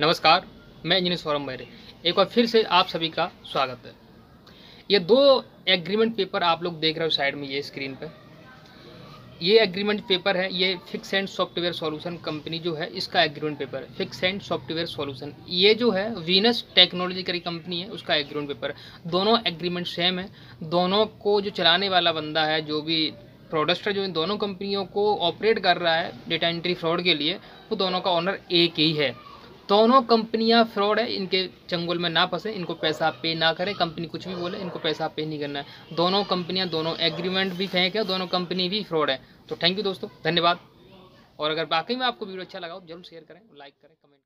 नमस्कार, मैं इंजीनियर सौरभ मैरे एक बार फिर से आप सभी का स्वागत है। ये दो एग्रीमेंट पेपर आप लोग देख रहे हो साइड में, ये स्क्रीन पे। ये एग्रीमेंट पेपर है, ये fix and software solution company जो है, इसका एग्रीमेंट पेपर है। फिक्स एंड सॉफ्टवेयर सॉल्यूशन ये जो है वीनस टेक्नोलॉजी करी कंपनी है, उसका एग्रीमेंट पेपर दोनों एग्रीमेंट सेम है। दोनों को जो चलाने वाला बंदा है, जो भी प्रोडक्टर जो इन दोनों कंपनियों को ऑपरेट कर रहा है डेटा एंट्री फ्रॉड के लिए, वो दोनों का ऑनर एक ही है। दोनों कंपनियाँ फ्रॉड है, इनके चंगुल में ना फंसे, इनको पैसा पे ना करें, कंपनी कुछ भी बोले, इनको पैसा पे नहीं करना है। दोनों कंपनियाँ, दोनों एग्रीमेंट भी फेंक है, दोनों कंपनी भी फ्रॉड है। तो थैंक यू दोस्तों, धन्यवाद। और अगर बाकी में आपको वीडियो अच्छा लगा हो, ज़रूर शेयर करें लाइक करें कमेंट